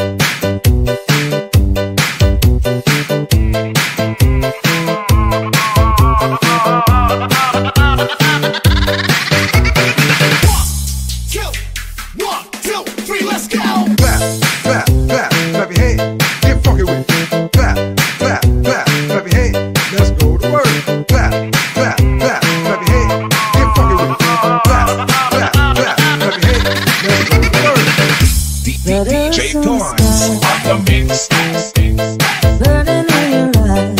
Thank Let's go to work. Clap.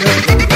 no, no.